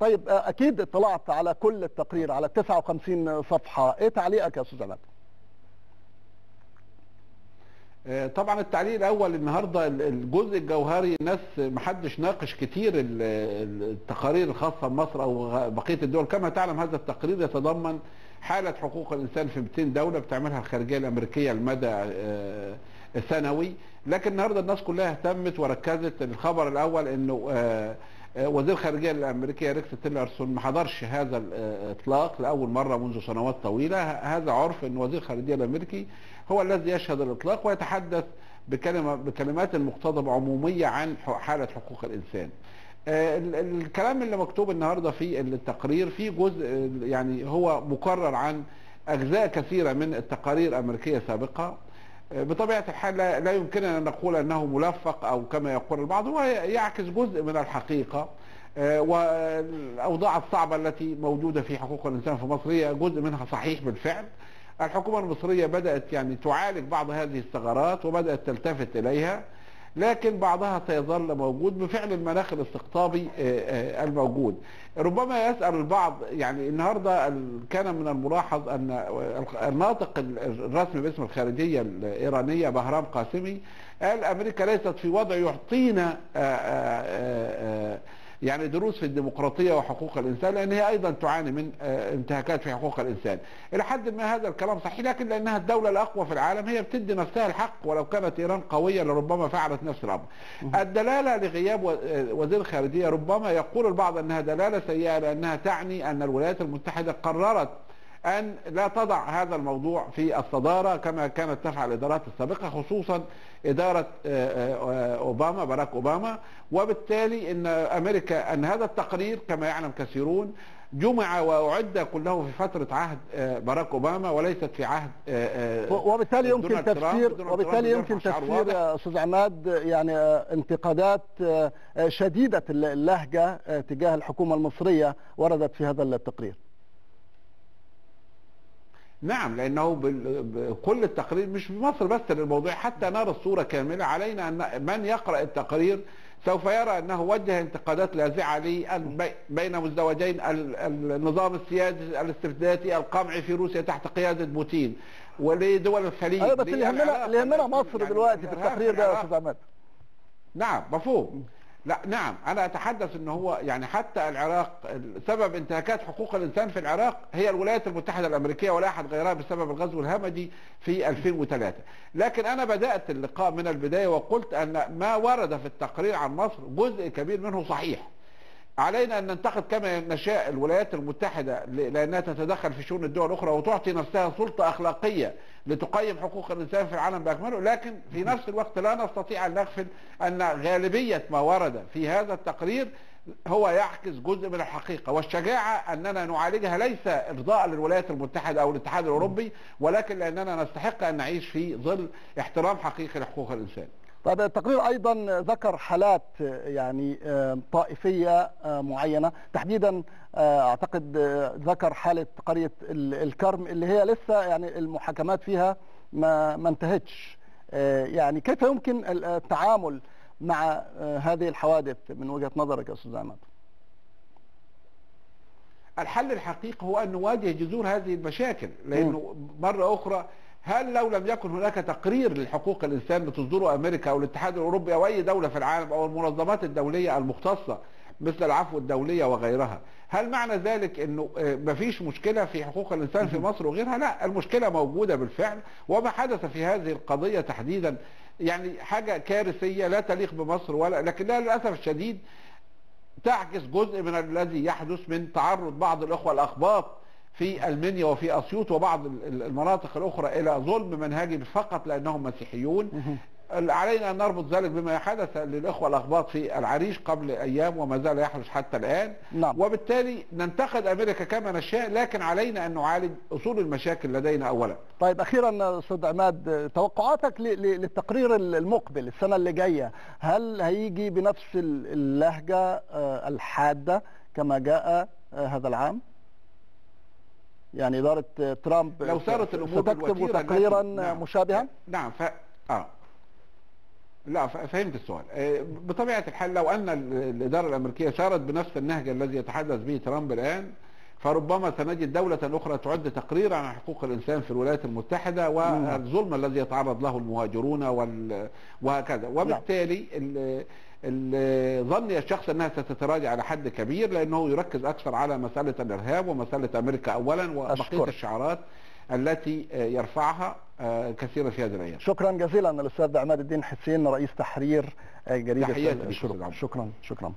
طيب أكيد اطلعت على كل التقرير على 59 صفحة. إيه تعليقك يا أستاذ عماد طبعا التعليق الأول النهارده الجزء الجوهري الناس محدش ناقش كتير التقارير الخاصة بمصر أو بقية الدول. كما تعلم هذا التقرير يتضمن حالة حقوق الإنسان في 200 دولة بتعملها الخارجية الأمريكية المدى سنوي لكن النهارده الناس كلها اهتمت وركزت. الخبر الأول إنه وزير الخارجية الأمريكية ريكس تيلرسون ما حضرش هذا الاطلاق لأول مرة منذ سنوات طويلة. هذا عرف إن وزير الخارجية الأمريكي هو الذي يشهد الإطلاق ويتحدث بكلمه بكلمات مقتضبة عمومية عن حالة حقوق الإنسان. الكلام اللي مكتوب النهارده في التقرير في جزء يعني هو مكرر عن أجزاء كثيرة من التقارير الأمريكية سابقه بطبيعة الحال لا يمكننا أن نقول أنه ملفق أو كما يقول البعض هو يعكس جزء من الحقيقة. والأوضاع الصعبة التي موجودة في حقوق الإنسان في مصر هي جزء منها صحيح بالفعل. الحكومة المصرية بدأت يعني تعالج بعض هذه الثغرات وبدأت تلتفت إليها. لكن بعضها سيظل موجود بفعل المناخ الاستقطابي الموجود. ربما يسأل البعض يعني النهاردة كان من الملاحظ أن الناطق الرسمي باسم الخارجية الإيرانية بهرام قاسمي قال أمريكا ليست في وضع يعطينا يعني دروس في الديمقراطية وحقوق الإنسان لأن هي أيضا تعاني من انتهاكات في حقوق الإنسان. إلى حد ما هذا الكلام صحيح لكن لأنها الدولة الأقوى في العالم هي بتدي نفسها الحق ولو كانت إيران قوية لربما فعلت نفس الأمر. الدلالة لغياب وزير الخارجيه ربما يقول البعض أنها دلالة سيئة لأنها تعني أن الولايات المتحدة قررت أن لا تضع هذا الموضوع في الصدارة كما كانت تفعل الإدارات السابقة خصوصا إدارة أوباما باراك أوباما. وبالتالي أن أمريكا أن هذا التقرير كما يعلم كثيرون جمع وأعد كله في فترة عهد باراك أوباما وليست في عهد وبالتالي يمكن تفسير وبالتالي يمكن تفسير يا أستاذ عماد يعني انتقادات شديدة اللهجة تجاه الحكومة المصرية وردت في هذا التقرير. نعم لأنه كل التقرير مش في مصر بس الموضوع حتى نرى الصورة كاملة علينا أن من يقرأ التقرير سوف يرى أنه وجه انتقادات لاذعه بين مزدوجين النظام السياسي الاستبدادي القمعي في روسيا تحت قيادة بوتين ولدول الخليج أيوه بس اللي يهمنا اللي يهمنا مصر يعني دلوقتي في التقرير ده يا أستاذ عماد نعم مفهوم. لا نعم أنا أتحدث ان هو يعني حتى العراق سبب انتهاكات حقوق الإنسان في العراق هي الولايات المتحدة الأمريكية ولا أحد غيرها بسبب الغزو الهمجي في 2003 لكن أنا بدأت اللقاء من البداية وقلت أن ما ورد في التقرير عن مصر جزء كبير منه صحيح. علينا أن ننتقد كما نشاء الولايات المتحدة لأنها تتدخل في شؤون الدول الأخرى وتعطي نفسها سلطة أخلاقية لتقيم حقوق الإنسان في العالم بأكمله لكن في نفس الوقت لا نستطيع أن نغفل أن غالبية ما ورد في هذا التقرير هو يعكس جزء من الحقيقة والشجاعة أننا نعالجها ليس إرضاء للولايات المتحدة أو الاتحاد الأوروبي ولكن لأننا نستحق أن نعيش في ظل احترام حقيقي لحقوق الإنسان. طيب التقرير أيضا ذكر حالات يعني طائفية معينة. تحديدا أعتقد ذكر حالة قرية الكرم اللي هي لسه يعني المحاكمات فيها ما ما انتهتش. يعني كيف يمكن التعامل مع هذه الحوادث من وجهة نظرك يا أستاذ عماد؟ الحل الحقيقي هو أن نواجه جذور هذه المشاكل لأنه مرة أخرى هل لو لم يكن هناك تقرير لحقوق الإنسان بتصدره أمريكا أو الاتحاد الأوروبي أو أي دولة في العالم أو المنظمات الدولية المختصة مثل العفو الدولية وغيرها هل معنى ذلك إنه مفيش مشكلة في حقوق الإنسان في مصر وغيرها؟ لا المشكلة موجودة بالفعل وما حدث في هذه القضية تحديدا يعني حاجة كارثية لا تليق بمصر ولا لكنها للأسف الشديد تعكس جزء من الذي يحدث من تعرض بعض الإخوة الأخباط في المنيا وفي أسيوط وبعض المناطق الأخرى إلى ظلم منهجي فقط لأنهم مسيحيون. علينا أن نربط ذلك بما حدث للإخوة الأخباط في العريش قبل أيام وما زال يحدث حتى الآن. نعم. وبالتالي ننتقد أمريكا كما نشاء لكن علينا أن نعالج أصول المشاكل لدينا اولا. طيب أخيرا أستاذ عماد توقعاتك للتقرير المقبل السنة اللي جاية هل هيجي بنفس اللهجة الحادة كما جاء هذا العام؟ يعني إدارة ترامب لو صارت الأمور ستكتب تقريرا نعم. مشابها؟ نعم ف... آه. لا فهمت السؤال. آه، بطبيعة الحال لو أن ال- الإدارة الأمريكية سارت بنفس النهج الذي يتحدث به ترامب الآن فربما سنجد دولة أخرى تعد تقريرا عن حقوق الإنسان في الولايات المتحدة والظلم الذي يتعرض له المهاجرون وال- وهكذا. وبالتالي ال- ال- ظني الشخص أنها ستتراجع على حد كبير لأنه يركز أكثر على مسألة الإرهاب ومسألة أمريكا أولا وبقية أشكرك. الشعارات التي يرفعها آه، كثيرا في هذه الأيام. شكرا جزيلا الأستاذ عماد الدين حسين رئيس تحرير آه، جريدة الشروق. شكرا شكرا.